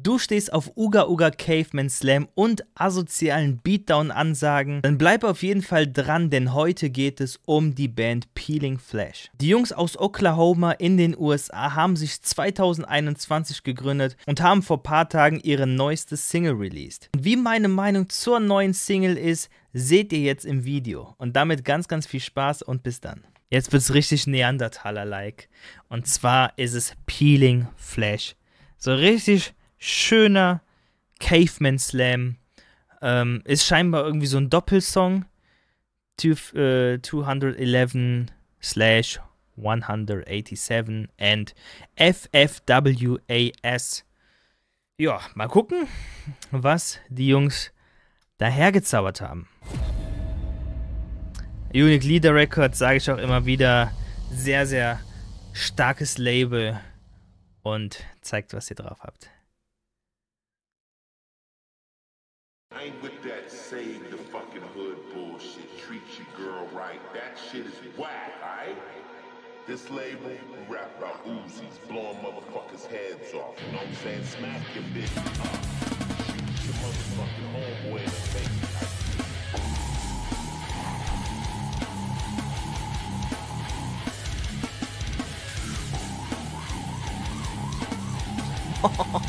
Du stehst auf Uga Uga Caveman Slam und asozialen Beatdown-Ansagen, dann bleib auf jeden Fall dran, denn heute geht es um die Band Peeling Flash. Die Jungs aus Oklahoma in den USA haben sich 2021 gegründet und haben vor paar Tagen ihre neueste Single released. Und wie meine Meinung zur neuen Single ist, seht ihr jetzt im Video. Und damit ganz, ganz viel Spaß und bis dann. Jetzt wird es richtig Neandertaler-like. Und zwar ist es Peeling Flash. So richtig schöner Caveman Slam. Ähm, ist scheinbar irgendwie so ein Doppelsong. Two, äh, 211 slash 187 and FFWAS. Ja, mal gucken, was die Jungs dahergezaubert haben. Unique Leader Records, sage ich auch immer wieder, sehr, sehr starkes Label und zeigt, was ihr drauf habt. Ain't with that save the fucking hood bullshit. Treat your girl right. That shit is whack, alright? This label, rap about Uzis, blowing motherfuckers' heads off. You know what I'm saying? Smack your bitch up. Shoot your motherfucking homeboy in the face.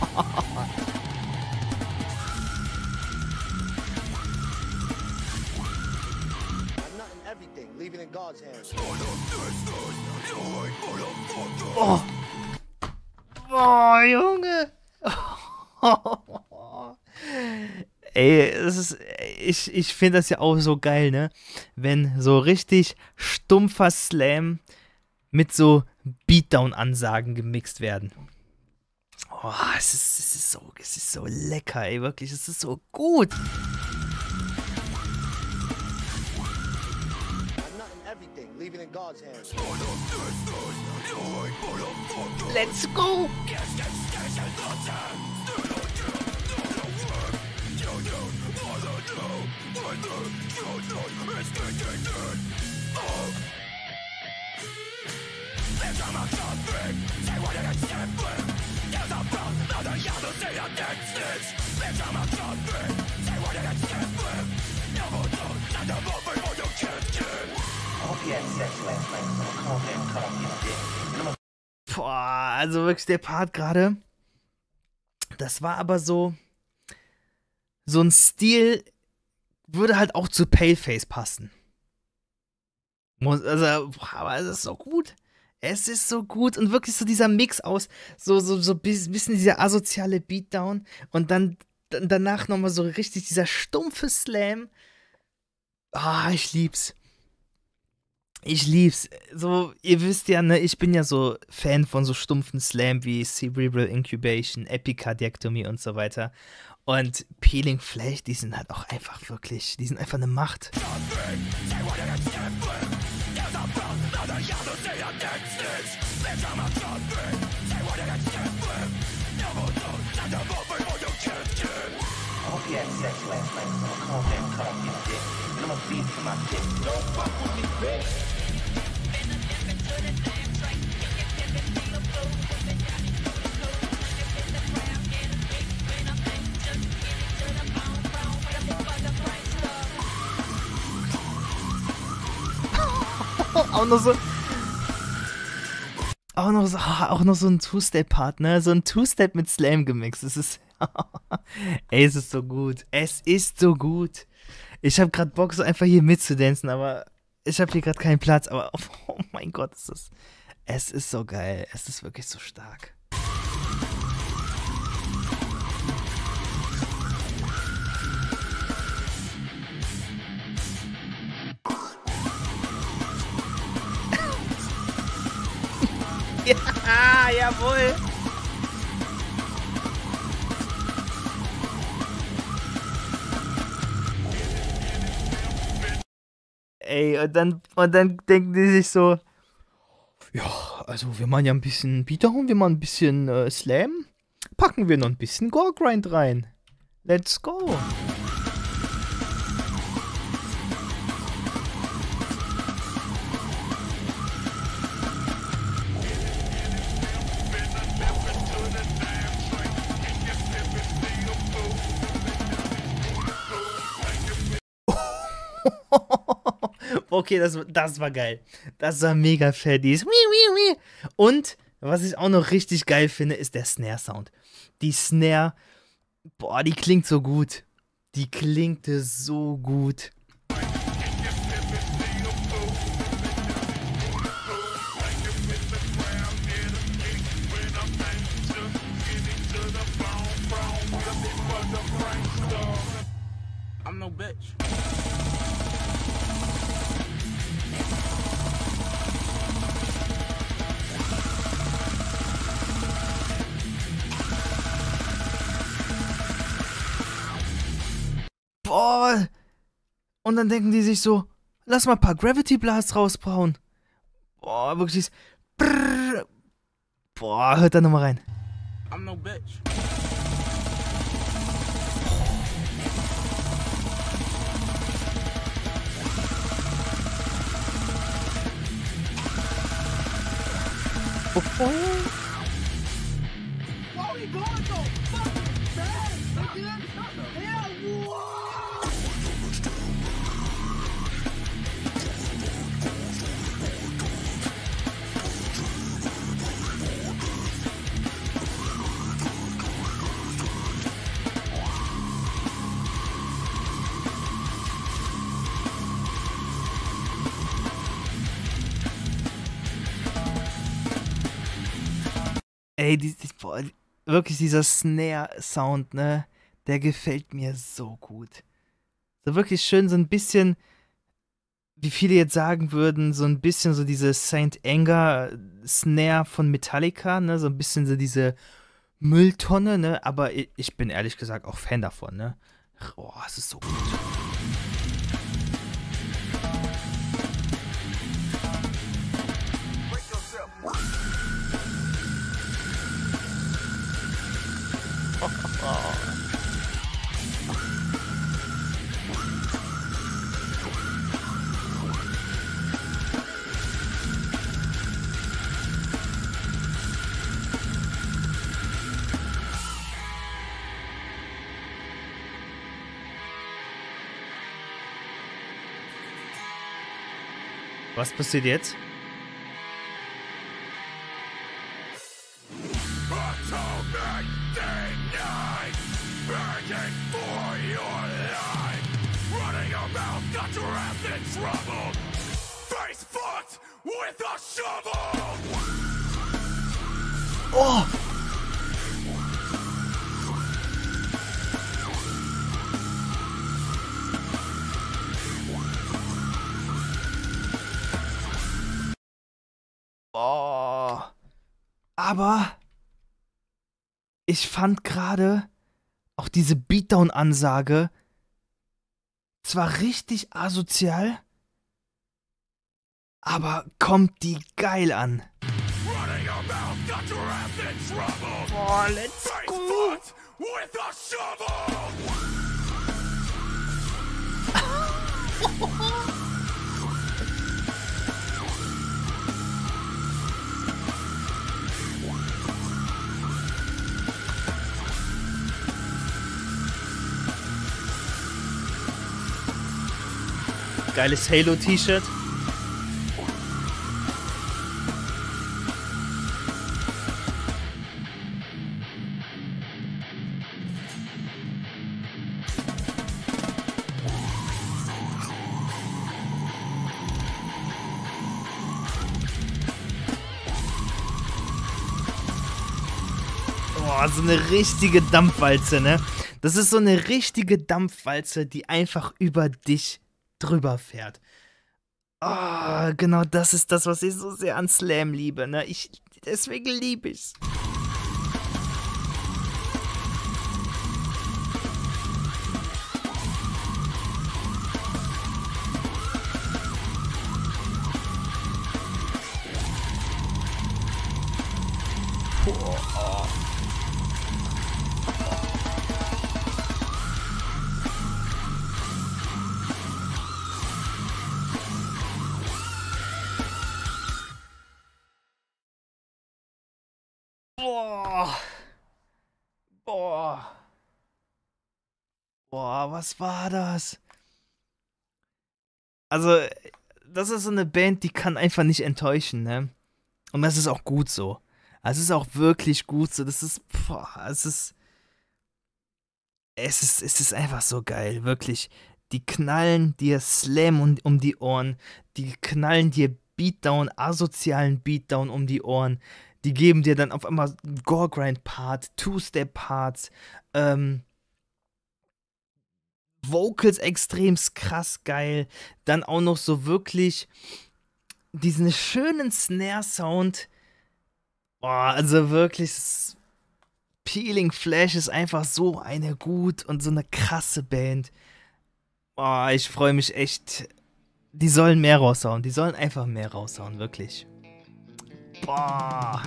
Oh. Oh, Junge. Ey, das ist, ich, ich finde das ja auch so geil, ne? Wenn so richtig stumpfer Slam mit so Beatdown-Ansagen gemixt werden. Oh, es ist, es ist so, es ist so lecker, ey, wirklich, es ist so gut. Let's go! Boah, also wirklich der Part gerade. Das war aber so. So ein Stil würde halt auch zu Paleface passen. Also, aber es ist so gut. Es ist so gut und wirklich so dieser Mix aus, so, so, so bisschen dieser asoziale Beatdown und dann, dann danach nochmal so richtig dieser stumpfe Slam. Ah, ich lieb's. Ich lieb's. So, ihr wisst ja, ne, ich bin ja so Fan von so stumpfen Slam wie Cerebral Incubation, Epicardiectomy und so weiter. Und Peeling Flash, die sind halt auch einfach wirklich, die sind einfach eine Macht. Auch noch so. Auch noch so, auch noch so ein Two-Step-Part, ne? So ein Two-Step mit Slam gemixt. Es ist. Ey, es ist so gut. Es ist so gut. Ich habe gerade Bock, so einfach hier mitzudancen, aber ich habe hier gerade keinen Platz. Aber oh mein Gott, ist, es ist so geil. Es ist wirklich so stark. Ja, jawohl. Ey, und dann, und dann denken die sich so, ja, also wir machen ja ein bisschen Beatdown, wir machen ein bisschen äh, Slam, packen wir noch ein bisschen Gore-Grind rein. Let's go. Okay, das, das war geil. Das war mega fair. Und was ich auch noch richtig geil finde, ist der Snare-Sound. Die Snare, boah, die klingt so gut. Die klingte so gut. I'm no bitch. Und dann denken die sich so, lass mal ein paar Gravity Blasts rausbauen. Boah, wirklich. Brrr. Boah, hört da nochmal rein. I'm no bitch. Oh. Ey, die, die, boah, wirklich dieser Snare-Sound, ne? Der gefällt mir so gut. So wirklich schön, so ein bisschen, wie viele jetzt sagen würden, so ein bisschen so diese Saint Anger Snare von Metallica, ne? So ein bisschen so diese Mülltonne, ne? Aber ich, ich bin ehrlich gesagt auch Fan davon, ne? Oh, es ist so gut. Was passiert jetzt? Oh! Oh. Aber ich fand gerade auch diese Beatdown-Ansage zwar richtig asozial, aber kommt die geil an. Boah, let's go! Geiles Halo-T-Shirt. So eine richtige Dampfwalze, ne? Das ist so eine richtige Dampfwalze, die einfach über dich drüber fährt. Oh, genau das ist das, was ich so sehr an Slam liebe. Ne? Ich, deswegen liebe ich's. Was war das? Also, das ist so eine Band, die kann einfach nicht enttäuschen, ne? Und das ist auch gut so. Es ist auch wirklich gut so. Das ist, boah, es ist, es ist, es ist einfach so geil, wirklich. Die knallen dir Slam um, um die Ohren, die knallen dir Beatdown, asozialen Beatdown um die Ohren. Die geben dir dann auf einmal Gore-Grind-Part, Two-Step-Parts, ähm, Vocals extrem krass geil. Dann auch noch so wirklich diesen schönen Snare-Sound. Boah, also wirklich, Peeling Flash ist einfach so eine gut und so eine krasse Band. Boah, ich freue mich echt. Die sollen mehr raushauen. Die sollen einfach mehr raushauen, wirklich. Boah.